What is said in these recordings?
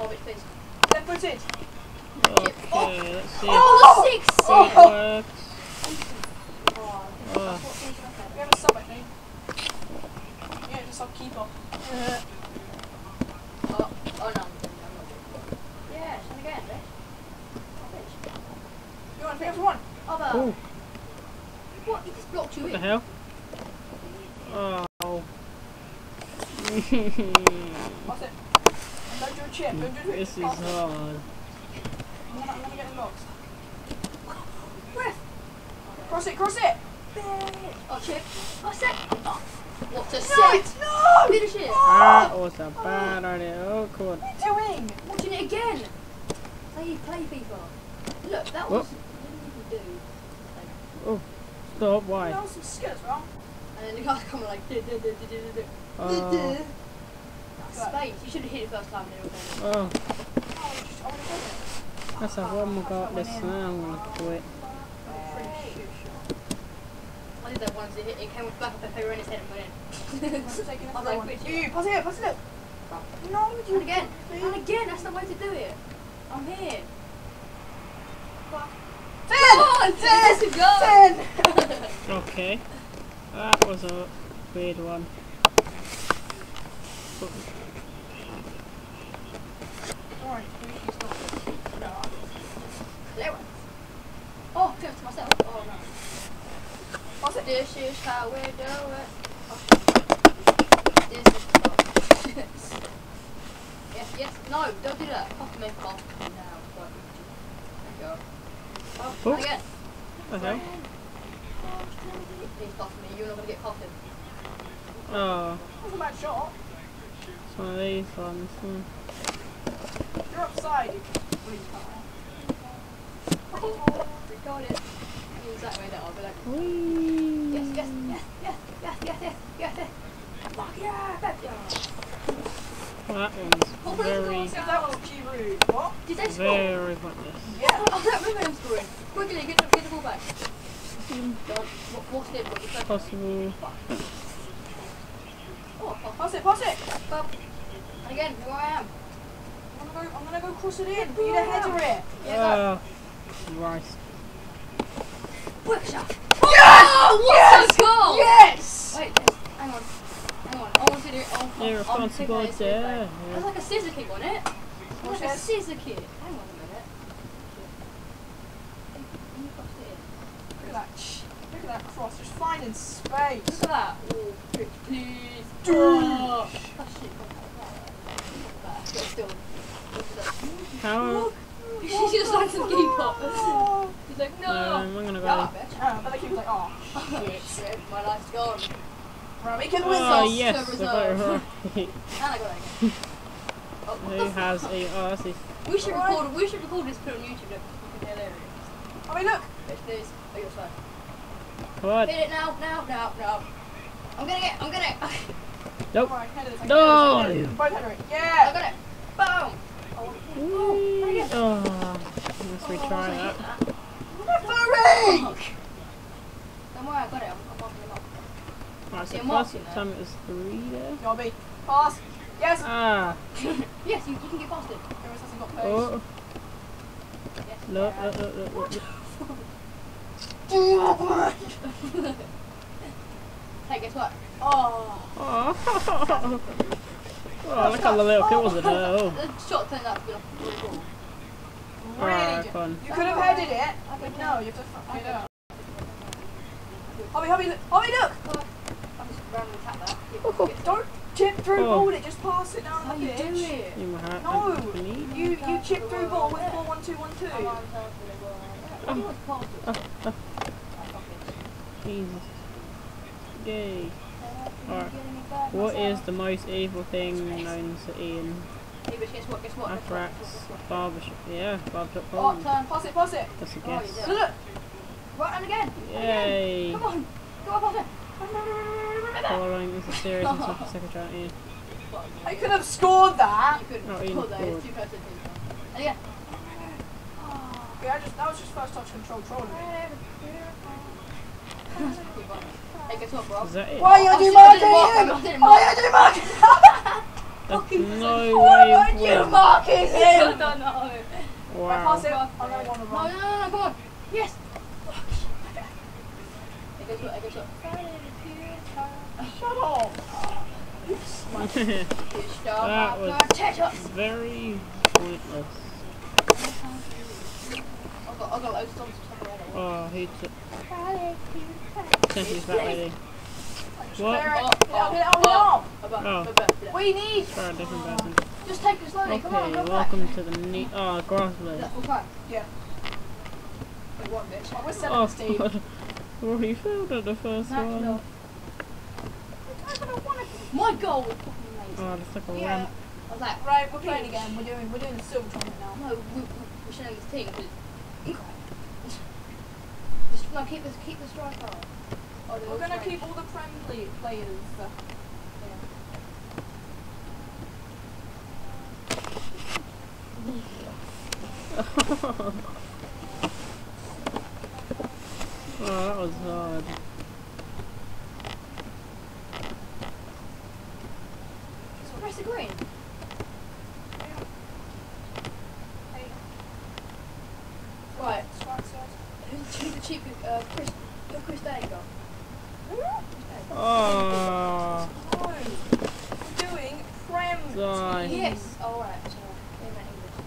Orbit, please. Left footed. Okay, oh. let's see. Oh, the six! six. Oh, ah. Yeah, just keep up. Uh, oh, oh no. Yeah, it's again. You want to pick up one? Other. What? He just blocked you what. What the hell? Oh. What's it? Don't do a chip. Don't do a chip. this is Pass hard. I'm gonna, I'm gonna get the logs. Breath. Cross it, cross it! Oh, chip. Oh, set. Oh. What a No! set. No! Bit of shit. That was a bad idea. Oh, come on. What are you doing? Watching it again. Play, play FIFA. Look, that was. What? What did he do? Oh, stop, why? No, some skills, bro. And then the guy's coming like. "Du- du- du- du- du- du- du." Uh, Oh, That's. You should have hit it first time. Oh. Oh, I just, I wanna go there. That's a one more got this now. I'm gonna quit. I did that once. It, hit, it came with back up and paper in his head and went in. I'm taking I was like, one. bitch. You, pass it here, pass it here. No, you And again. And again. That's the way to do it. I'm here. Ten! Come on, let's go. Ten! Okay. That was a weird one. Alright, you stop. No. Clearance. Oh, clearance to myself. Oh no. Pass it. This is how we do it. Oh. This is. Oh. yes, yes. No, don't do that. Fuck me, fuck now. Fuck you. There you go. Oh, Oh. again. Okay. Please fuck me. You're not gonna get coffin. Oh, That was a bad shot. it's one of these ones. Hmm. You're upside. Record it. The exact way that I'll be like. Whee! yes, yes, yes, yes, yes, yes, yes. Fuck yeah, that, Well, that one's very, that Very pointless. Yeah. Oh, that women's scoring. Quickly, get the, get the ball back. Mm. God, what, what's it? Possible. Oh, pass it, pass it. Again, here I am. I'm gonna go, I'm gonna go cross it in. Need a header it. Yeah, uh, go. Right. Quick shot yes! Let's go! Yes! Wait, hang on. Hang on. I want to do it. Oh, yeah. Yeah. There's like a scissor kick on it. There's a scissor kick. Hang on a minute. Look at that. Look at that cross. Just finding space. Look at that. Oh, please. Oh. How? She's just like some geek pop. She's like, no. no I'm gonna go. Yeah, ah, but the kid was like, oh. It's it. My life's gone. Rami can ah, win oh, yes, reserve. About right. and I got. Oh. Who has? We should right. record. We should record this. Put on YouTube. Look, it's hilarious. I mean, look. It's this. Oh, you're fine. Come on. Hit it now, now, now, now. I'm gonna get. I'm gonna. nope. Right, no. Henry. Right, Henry. Yeah. I got it. Boom. Oh, oh, let's retry oh, that. that. Sorry! Moi, agora é uma moto 3 there. Jobby, pass! Yes! Ah! yes, you, you can get past it. Everyone hasn't got oh. close. Oh. Yes, no, yeah. no, no, no, no. hey, guess what? Oh! Oh, oh look how the little kid was in there. Oh. The oh. shot turned out to be like really cool. Really, right, you could have headed it, but no, you have to. I know. Hobby, hobby, look. Hobby, look. I'm just randomly tap that. Oh, Don't chip through Oh. ball it, just pass it down How the you do it? You No, you you chip through ball with four one two one two. Oh. Oh, oh. Jesus. Yay. Alright. What is the most evil thing known to Ian? Hey, bitch, guess what? Guess what? Guess? Afrax Guess what? Guess barbershop. Yeah, barbershop Oh, Poland. turn, pass it, pass it. That's a Oh, guess. did. Look, look. Right, and again. Yay. Again. Come on. Go up, Potter. Following is a series of top secretary. I could have scored that. You couldn't have scored that. It's two person. And again. Oh. Yeah, just, that was just first touch control trolling. hey, guess what, bro? Is that it? Why are you marking him? Why are you marking him? Fucking no Why way. Why are you marking him? I don't know. Wow. I pass it. I don't want to run. No, no, no, no, come on. Yes. I you, I you. Shut up! That was- Very pointless. Oh, he took. Essentially, lady. What? Clear it. Oh, up, get oh. Oh. We need. Try a different person. Just take it slowly, come on, Okay, go back. welcome to the neat. Oh, full time? Yeah. Wait, one bitch. Oh, we're selling Oh. Well, he failed at the first No, one. no. My goal was fucking amazing. Oh, that's like a Yeah. ramp. I was like, Right, we're playing again. We're doing we're doing the silver tournament now. no, we, we, we're showing this team, but just no, keep this, keep the striker. Oh, We're gonna keep all the Prem play- players. uh, Oh, that Oh, was hard. So the green. Right, Strike first. who's, who's the cheap? Uh, Chris, go Chris Dager. Oh, No. We're doing Prem. Die. team. Yes. Oh, right. Sorry. They meant English.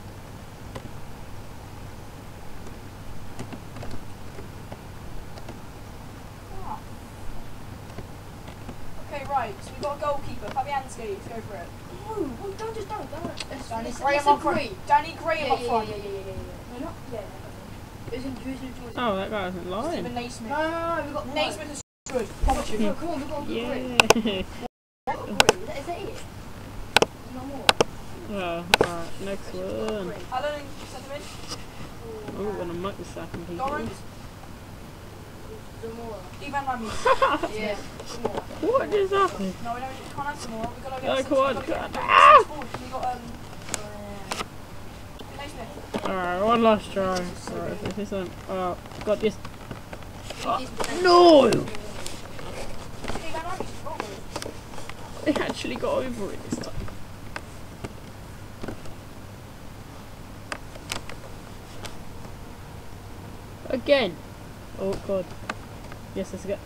Ah. Okay, right. So we've got a goalkeeper, Fabianski. Let's go for it. No, well, don't just don't, don't. Let's, Danny let's, Graham let's up front. agree. Danny Graham Yeah, up yeah, front. yeah, yeah, yeah, yeah, yeah. No, not yeah. Who's in who's in who's in? oh, that guy isn't Steven lying. Naismith. No, no, no, no, we got Naismith is good. Promise you. No, come on, we got a good agree. Yeah. We got a agree. Is that, is that it? There's no more. Oh, alright, next one. Alan, centre mid. Oh, when I'm might be sacking people. Dorrans. Zamora. Ivan Rami. Yeah, Zamora. What just happened? No, we don't we can't have more. We've got to get Oh, six- come on, we've got to get come on. six Ah! forward. We got um. Naismith. Alright, one last try. Alright, this isn't. Oh, got this. Oh. No! They actually got over it this time. Again. Oh god. Yes, let's go.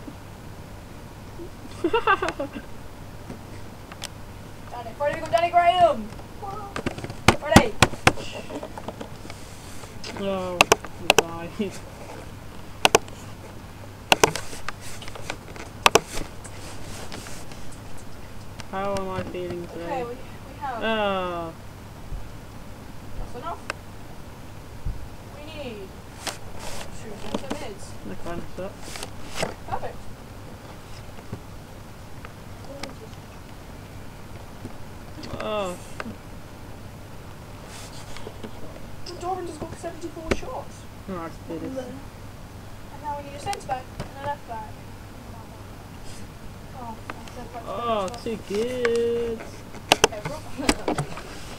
Danny, got Danny Graham. Ready? oh, goodbye. How am I feeling Okay, today? we, we have. Oh, That's enough. We need. Two centre mids. that kind of sucks. Perfect. Oh, Dorrans has got 74 shots. Oh, just did And now we need a centre back and a left back. Oh, that's a back Oh, too good.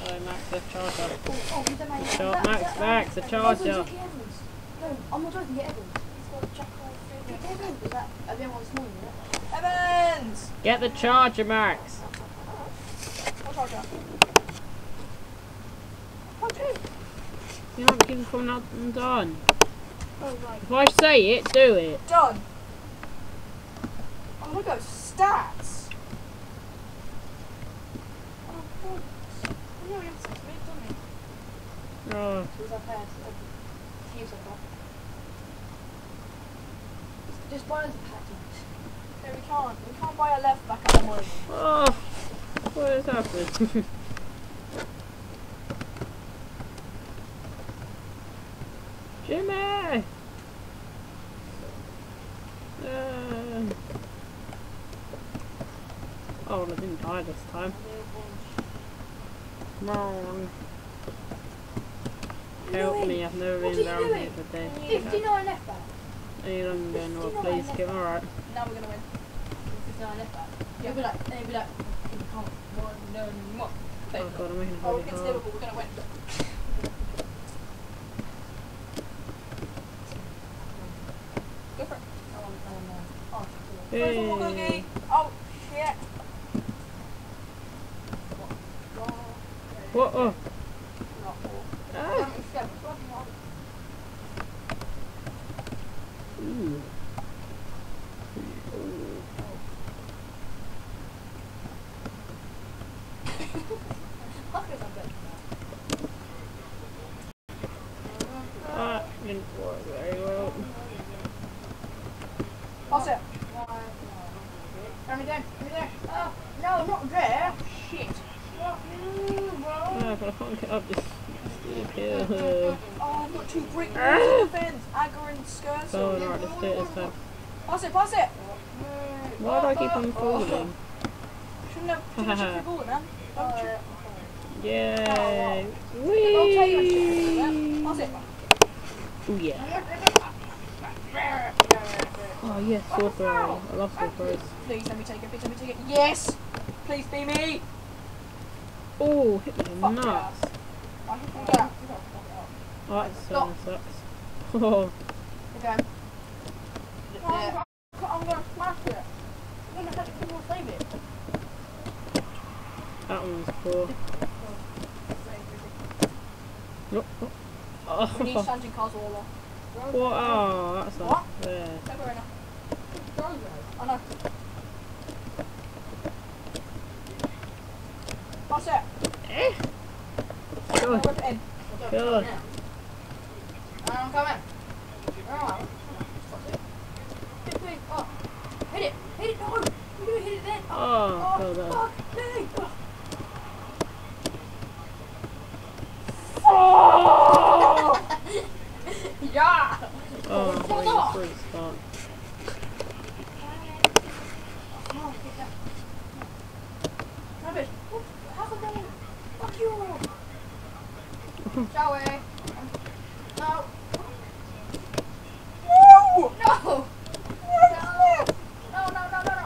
Oh, Max, the charger. Oh, oh, he's the man. Char- That- Max, Max, the charger. No, I'm not Evans. He's got Jack Hall Get Freeman. Evans. Is that everyone this morning, yeah? Evans! Get the charger, Max. Charger? You're not getting coming out and done. Oh, right. If I say it, do it. Done. Oh, look at those stats. Oh, God. Yeah, we have six minutes, don't we? Oh, Who's our pass? Use of that. Just buy us a pack. Okay, we can't. We can't buy a left back at the moment. oh, what has happened? Jimmy! Uh, oh, I didn't die this time. Come on. Help me, I've never been down here today. 59 left back. Any longer, no, 59 please left give alright. Now we're gonna win. 59 left back. You'll be like, then you'll be like, you can't one, no more. Oh god, I'm making it Oh, really against hard. Liverpool, we're gonna win. Go for it. I want, I want, oh, First Hey. Cookie. Oh, shit. What? Oh, Ah. Ah, didn't work very well. Oh, no, I'm not there. Shit. Ah, but I can't get up this stupid hill. I've got two brick walls of defense. Agger and Skrtel. Oh, right, let's do it this time. Pass it, pass it. Why do I keep on falling? Shouldn't have shouldn't have chipped your bullet, man. Don't chip. Yay! I'll tell you when to chip your bullet. Pass it. Oh yeah. Oh yes, sword throw. I love sword throws. Please let me take it. Please let me take it. Yes. Please be me. Oh, hit me in the Fuck nuts. yes. I hit you down. Oh, that so sucks. Oh, Okay. I'm I'm gonna smash it. I'm gonna have to save it. that one was poor. Oh, oh. We need Oh, Santi Cazorla. what? Oh, that's What? unfair. Take her in now. Pass it. Eh? I'll Good, whip it in. good. I'm coming. Oh. Oh. Hit it. Hit it. No. You do hit it then. Oh, well done. fuck me. Oh! yeah. Oh, Hold wait, on. great. Rubbish. How come they? Fuck you. Shall we? No. No! No. No. No. No. No. No. No.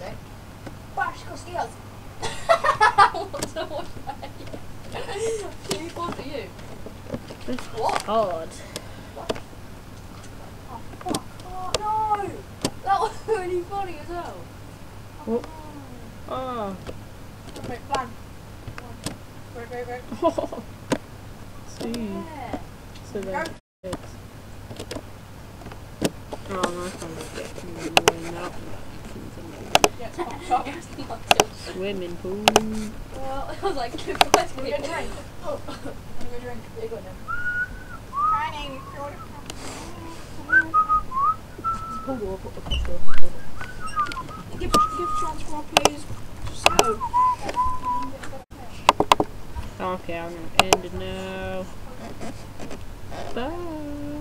Ready? Bash skills. What the what? Can you pause for you? This What? hard. Oh, fuck. Oh, no! That was really funny as well. Oh. Oh. Wait, plan. Wait, wait, wait. Oh. See, Yeah. so Go. that's. Oh, no, I can't annoying now. Yeah, it's fucked up. It's not so Swimming pool. Well, I was like, goodbye to We're me. gonna drink. Oh. I'm gonna go drink. Yeah, go on then. Shining. Hold on, put the coffee Give, give transfer, please. Just go. Okay, I'm gonna end it now. Bye.